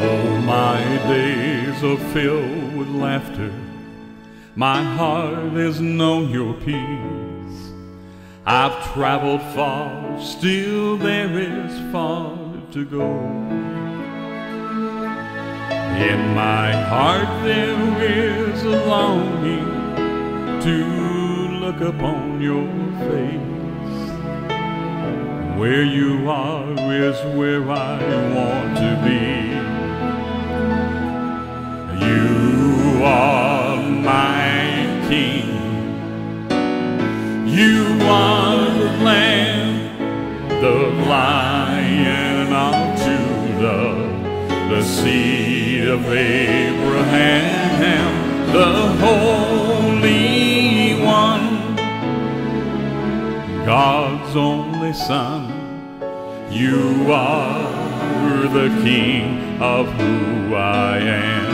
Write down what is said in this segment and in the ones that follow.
My days are filled with laughter. My heart has known your peace. I've traveled far, still there is far to go. In my heart there is a longing to look upon your face. Where you are is where I want to You are the lamb, the lion of Judah, the seed of Abraham, the Holy One, God's only Son. You are the King of who I am.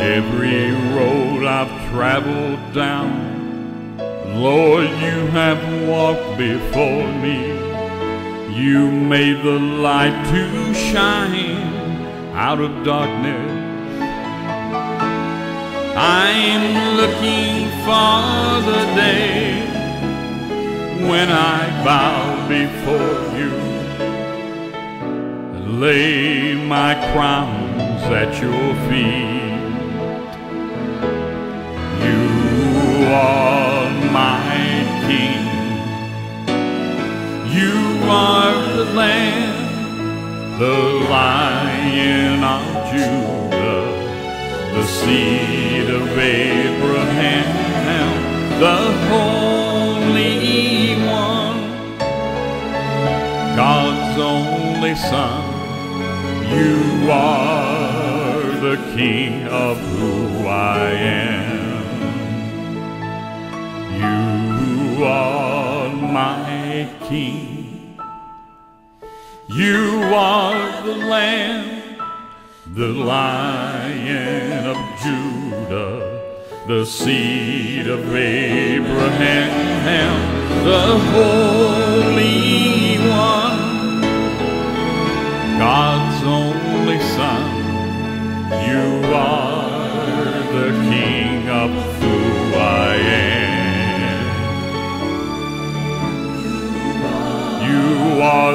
Every road I've traveled down, Lord, you have walked before me. You made the light to shine out of darkness. I'm looking for the day when I bow before you and lay my crowns at your feet. The lion of Judah, the seed of Abraham, the Holy One, God's only Son. You are the King of who I am. You are my King. You are the Lamb, the Lion of Judah, the seed of Abraham, the Holy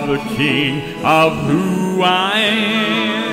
the King of who I am.